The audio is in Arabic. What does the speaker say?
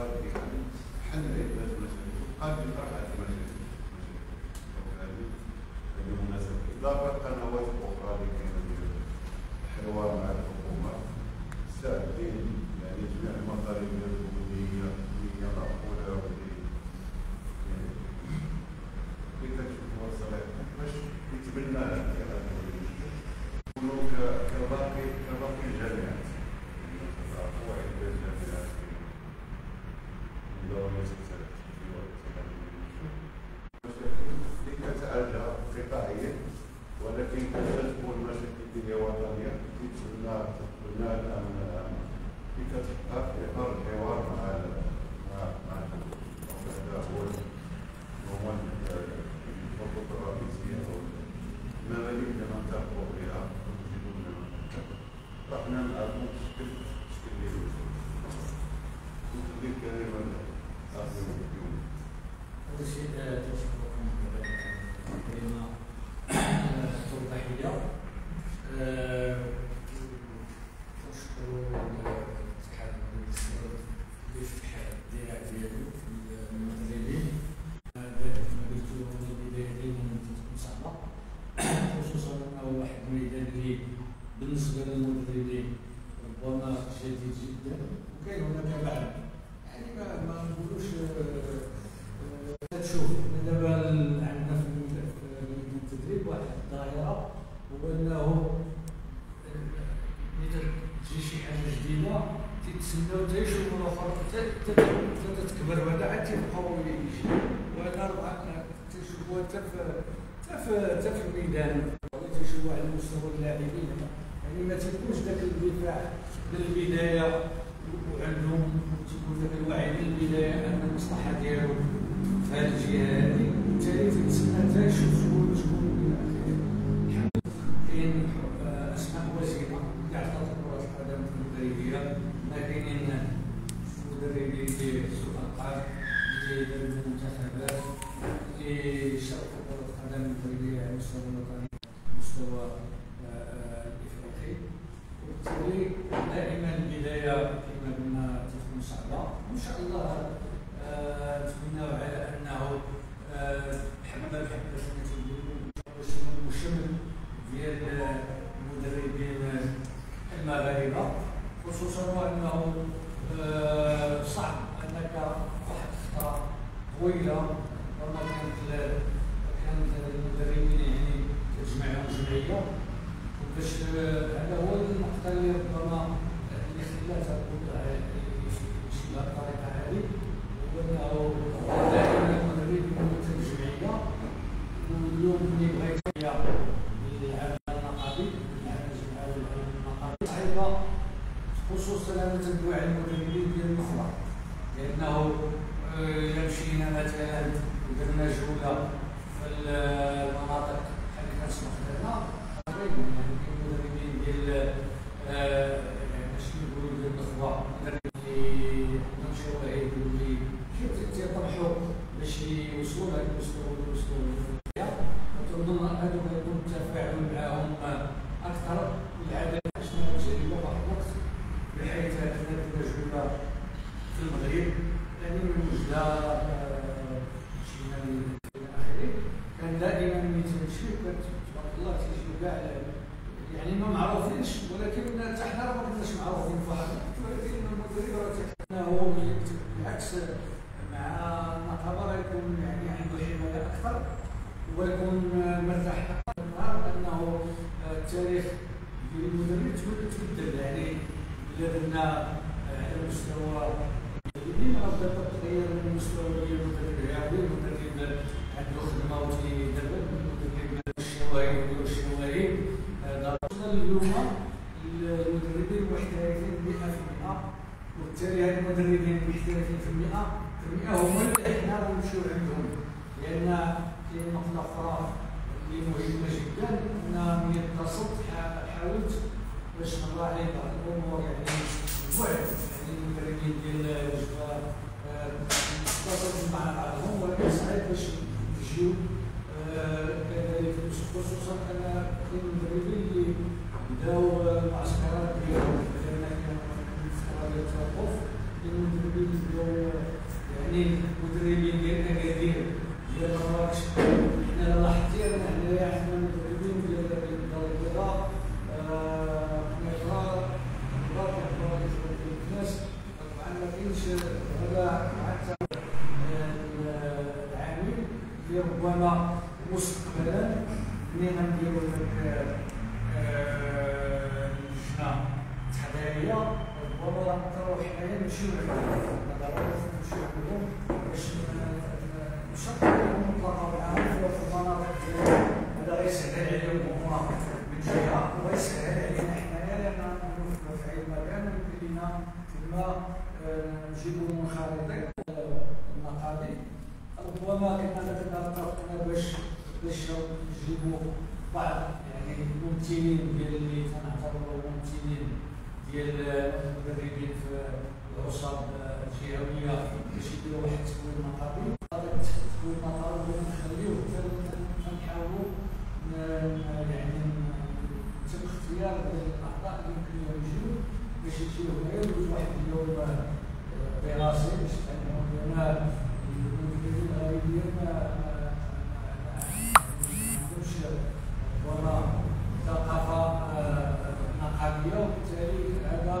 قال في حل عدة مثلا. قال في الفرع جديد جدا. وكاين هناك بعض يعني ما ما نقولوش تشوف دابا عندنا في التدريب واحد الظاهره هو انه إذا تجي شي حاجة جديدة تيتسناو حتى يشوفوا الآخر حتى تتكبر بعدا عاد تيبقاو يجي. وأنا ربعه تيشوفوها حتى في حتى في الميدان تيشوفوها على مستوى اللاعبين. يعني ما تكونش ذاك الدفاع. من البدايه وعندهم تكون ذاك الوعي من البدايه أن المصلحة ديالو في هذه الجهه هذه بالتالي تتسنى يشوف شكون شكون كاين أسماء وزينه كاع كره القدم المغربيه ما مدربين اللي سوء القلب اللي يديروا المنتخبات اللي شاركوا كره القدم المغربيه على المستوى الوطني المستوى الافريقي وبالتالي دائما البدايه كما قلنا تكون صعبه وان شاء الله نتمنى على انه حبه بحبه كما الشمل ديال المدربين المغاربه خصوصا وانه صعب انك واحد الفترة طويله وما كانت كانت المدربين يعني تجمعهم جمعيه باش هذا هو النقطه اللي ربما اللي خلاتها يمشي بهذه الطريقة هذه هو انه دائما المدرب يكون الجمعيه واليوم اللي بغيت يلعب النقابي يلعب الجمعيه النقابي صعيبه أنا تدوي على المدربين ديال الاخرى لأنه يمشينا مثلا درنا جوله في المناطق اللي كنسمح لنا المدربين ديال ماشي نقولوا ديال الاخوه اللي عندهم شواهد واللي تيطمحوا باش يوصلوا لهذا المستوى المستوى كنظن هذوك يكون التفاعل معهم أكثر والعدد شنو تجربه واحد الوقت بحيث اننا جوله في المغرب يعني من وجده مشينا إلى اخره كان دائما ملي تمشي تبارك الله تيجيو كاع يعني ما معروفينش ولكن حتى حنا ما كناش معروفين في واحد ولكن المدرب راه هو بالعكس مع النقابه غيكون يعني عنده حمايه أكثر ويكون مرتاح أكثر انه التاريخ ديال المدرب تبدل يعني الا درنا على مستوى المدربين راه تغير من المستوى ديال المدرب الرياضي المدرب عنده خدمة وتيدرب المدرب الشواهد وديال الشواهد وصلنا اليوم المدربين المحترفين 100% وبالتالي هاد المدربين المحترفين في 100% هما اللي إحنا نمشيو عندهم. لأن أخرى اللي مهمه جدا ملي اتصلت حاولت باش نراعي بعض الأمور يعني البعد يعني المدربين ديال جبال اتصلت مع بعضهم ولكن صعيب باش يجيو كذلك خصوصا ان كاين المدربين اللي بداو المعسكرات ديالهم لأن كان فتره ديال التوقف كاين المدربين اللي بداو يعني المدربين ديال اكادير ديال مراكش حنا لاحظتي ان حنايا عندنا مدربين ديال الدار البيضاء كنقرا كنقرا كنقرا الناس طبعا ما كاينش هذا حتى العامل اللي ربما مستقبلا ملي غنديرو ديك اللجنه التحضيريه ربما غنضطرو حنايا نمشيو ضروري نمشيو عندهم باش نشرحو لهم مطلقه معاهم في المناطق ديالهم هذا غيسهل عليهم هما من جهة وغيسهل علينا حنايا لأن في أي مكان يمكن لنا تما نجيبو منخرطين النقابي يجيبوا بعض يعني الممثلين ديال اللي كنعتبروا ممثلين ديال المدربين في العصاب الجهويه باش يديروا واحد التكوين مطاري هذا التكوين مطاري نخليوه حتى نحاولوا يعني يتم اختيار الاعضاء اللي يمكن لهم يجيو باش يجيو هنايا واحد اليوم دراسي باش تعلموا Hello.